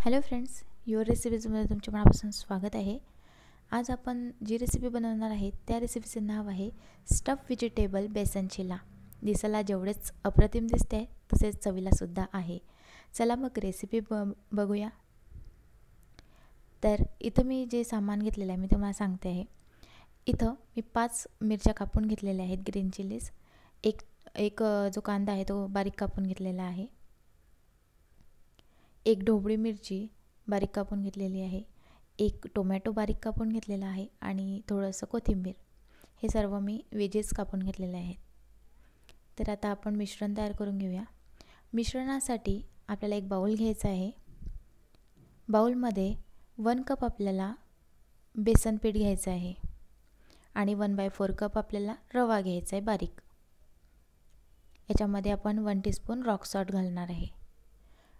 Hello friends your रेसिपीजमध्ये तुमच्या मनापासून स्वागत आहे. आज आपण जी रेसिपी बनवणार आहे त्या रेसिपीचे नाव आहे स्टफ व्हेजिटेबल बेसन चिला दिसायला जेवढेच अप्रतिम दिसते तसेच चवीलासुद्धा आहे. चला मग रेसिपी ब बघूया. तर इथं मी जे सामान घेतलेलं आहे मी तुम्हाला सांगते आहे. इथं मी पाच मिरच्या कापून घेतलेल्या आहेत ग्रीन चिलीज एक एक जो कांदा आहे तो बारीक कापून घेतलेला आहे. एक ढोबळी मिरची बारीक कापून घेतलेली आहे एक टोमॅटो बारीक कापून घेतलेला आहे आणि थोडंसं कोथिंबीर. हे सर्व मी वेजेस कापून घेतलेले आहेत. तर आता आपण मिश्रण तयार करून घेऊया. मिश्रणासाठी आपल्याला एक बाऊल घ्यायचा आहे. बाऊलमध्ये वन कप आपल्याला बेसन पीठ घ्यायचं आहे आणि वन बाय फोर कप आपल्याला रवा घ्यायचा आहे बारीक. याच्यामध्ये आपण वन टीस्पून रॉक सॉल्ट घालणार आहे.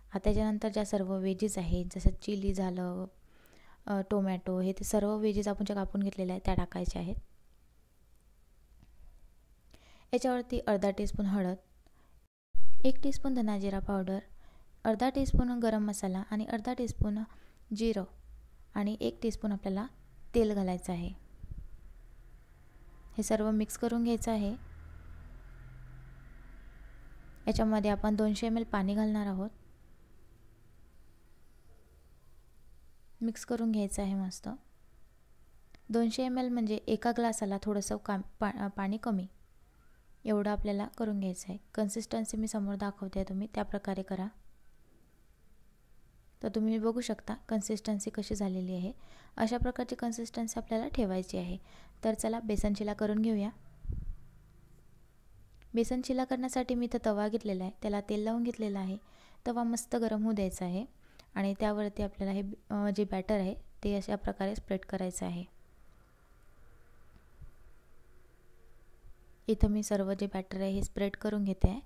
आता त्याच्यानंतर ज्या सर्व वेजेस आहेत जसं चिली झालं टोमॅटो हे ते सर्व वेजेस आपण ज्या कापून घेतलेल्या आहेत त्या टाकायच्या आहेत. याच्यावरती अर्धा टीस्पून हळद एक टीस्पून धनाजिरा पावडर अर्धा टीस्पून गरम मसाला आणि अर्धा टीस्पून जिरं आणि एक टीस्पून आपल्याला तेल घालायचं आहे. हे सर्व मिक्स करून घ्यायचं आहे. याच्यामध्ये आपण दोनशे एम एल पाणी घालणार आहोत. मिक्स करून घ्यायचं आहे मस्त. दोनशे एम एल म्हणजे एका ग्लासाला थोडंसं काम पा पाणी कमी. एवढं आपल्याला करून घ्यायचं आहे. कन्सिस्टन्सी मी समोर दाखवते तुम्ही त्या प्रकारे करा. तर तुम्ही बघू शकता कन्सिस्टन्सी कशी झालेली आहे. अशा प्रकारची कन्सिस्टन्सी आपल्याला ठेवायची आहे. तर चला बेसन चिला करून घेऊया. बेसन चिला करण्यासाठी मी इथं तवा घेतलेला आहे. त्याला तेल लावून घेतलेलं आहे. तवा मस्त गरम होऊ द्यायचा आहे. आणि त्यावरती आपल्याला हे जे बॅटर आहे ते अशा प्रकारे स्प्रेड करायचं आहे. इथं मी सर्व जे बॅटर आहे हे स्प्रेड करून घेते. आहे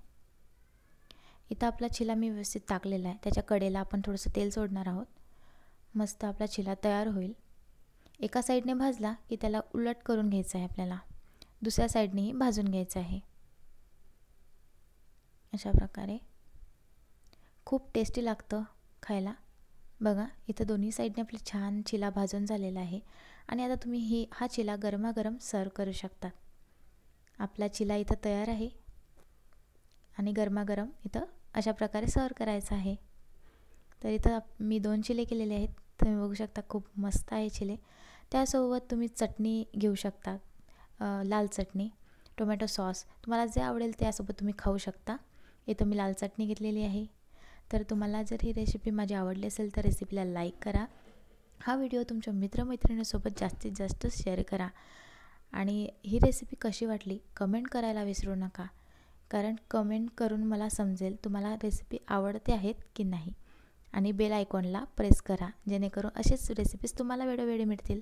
इथं आपला चिला मी व्यवस्थित टाकलेला आहे. त्याच्या कडेला आपण थोडंसं तेल सोडणार आहोत. मस्त आपला चिला तयार होईल. एका साईडने भाजला की त्याला उलट करून घ्यायचं आहे आपल्याला. दुसऱ्या साईडनेही भाजून घ्यायचं आहे. अशा प्रकारे. खूप टेस्टी लागतं खायला. बघा इथं दोन्ही साईडने आपले छान चिला भाजून झालेला आहे. आणि आता तुम्ही ही हा चिला गरमागरम सर्व करू शकता. आपला चिला इथं तयार आहे. आणि गरमागरम इथं अशा प्रकारे सर्व करायचं आहे. तर इथं मी दोन चिले केलेले आहेत. तुम्ही बघू शकता खूप मस्त आहे चिले. त्यासोबत तुम्ही चटणी घेऊ शकता. लाल चटणी टोमॅटो सॉस. तुम्हाला जे आवडेल त्यासोबत तुम्ही खाऊ शकता. इथं मी लाल चटणी घेतलेली आहे. तर तुम्हाला जर ही रेसिपी माझी आवडली असेल तर रेसिपीला लाईक करा. हा व्हिडिओ तुमच्या मित्रमैत्रिणीसोबत जास्तीत जास्त शेअर करा. आणि ही रेसिपी कशी वाटली कमेंट करायला विसरू नका. कारण कमेंट करून मला समजेल तुम्हाला रेसिपी आवडते आहेत की नाही. आणि बेल आयकॉनला प्रेस करा जेणेकरून असेच रेसिपीज तुम्हाला वेळोवेळी मिळतील.